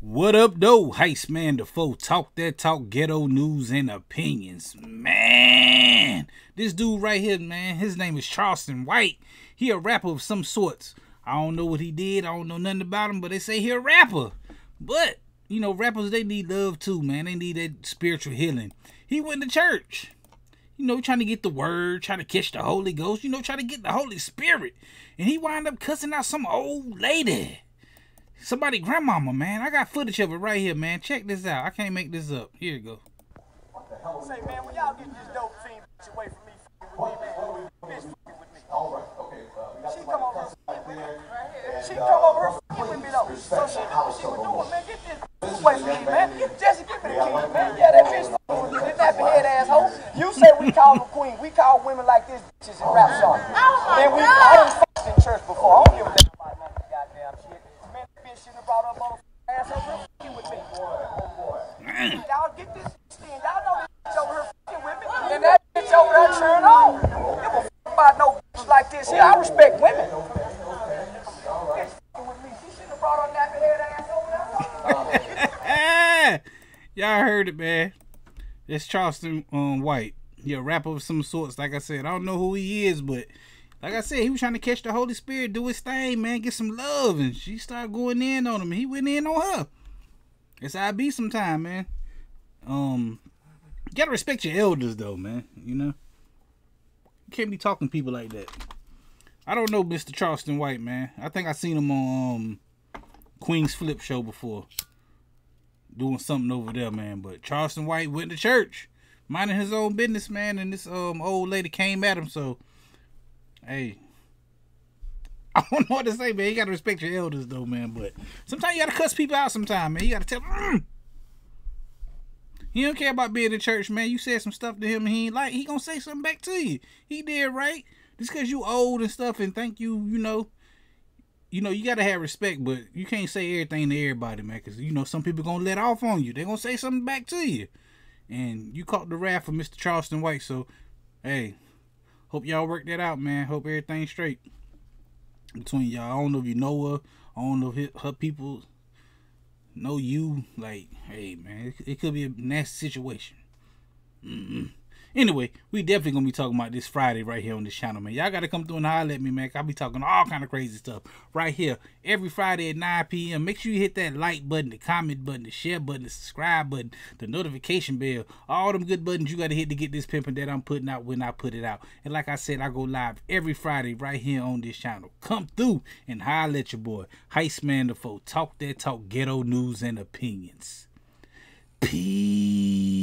What up, though? Heist Man Da Foe. Talk that talk, ghetto news and opinions. Man, this dude right here, man, his name is Charleston White. He a rapper of some sorts. I don't know what he did. I don't know nothing about him, but they say he a rapper. But, you know, rappers, they need love too, man. They need that spiritual healing. He went to church. You know, trying to get the word, trying to catch the Holy Ghost, you know, trying to get the Holy Spirit. And he wind up cussing out some old lady. Somebody grandmama, man. I got footage of it right here, man. Check this out. I can't make this up. Here you go. What the hell Say, man, when y'all get this dope fiend bitch away from me, fucking with me, man. Bitch fucking with me. All right, okay. Uh, She come over fucking with me. She come over here fucking with me, though. So she knew what she was doing, man. Get this bitch away from me, man. Jesse, give me the key, man. Yeah, that bitch fucking with this nappy head asshole. You say we call them queen. We call women like this bitches in rap songs. Oh, my and we, God. I done fucked in church before. I don't give a damn about none of this goddamn shit. Bitch shouldn't have brought her motherfucking ass over here with me. Y'all get this thing. Y'all know this bitch over here with me. And that bitch over there cheering on. Give a fuck about no bitches like this here. I respect women. Bitch. Y'all heard it, man. It's Charleston um, White. He a rapper of some sorts. Like I said, I don't know who he is, but like I said, he was trying to catch the Holy Spirit, do his thing, man, get some love, and she started going in on him. He went in on her. It's I be sometime, man. Um, gotta respect your elders, though, man. You know, you can't be talking people like that. I don't know Mr. Charleston White, man. I think I seen him on um, QueenzFlip show before doing something over there, man. But Charleston White went to church, minding his own business, man, and this um old lady came at him. So, hey, I don't know what to say, man. You gotta respect your elders, though, man. But sometimes you gotta cuss people out. Sometimes, man, you gotta tell them. Mm. He don't care about being in church, man. You said some stuff to him and he ain't like. He gonna say something back to you. He did right. Just cause you old and stuff and think you, you know, you know, you gotta have respect, but you can't say everything to everybody, man. Cause you know some people gonna let off on you. They gonna say something back to you, and you caught the wrath of Mr. Charleston White. So, hey, hope y'all work that out, man. Hope everything's straight between y'all. I don't know if you know her. I don't know if her- people know you. Like, hey, man, it, it could be a nasty situation. Mm-mm. Anyway, we definitely gonna be talking about this Friday right here on this channel, man. Y'all gotta come through and holler at me, man. I'll be talking all kind of crazy stuff right here every Friday at 9 p.m. Make sure you hit that like button, the comment button, the share button, the subscribe button, the notification bell, all them good buttons you gotta hit to get this pimping that I'm putting out when I put it out. And like I said, I go live every Friday right here on this channel. Come through and holler at your boy, Heist Man Da Foe. Talk that talk, ghetto news and opinions. Peace.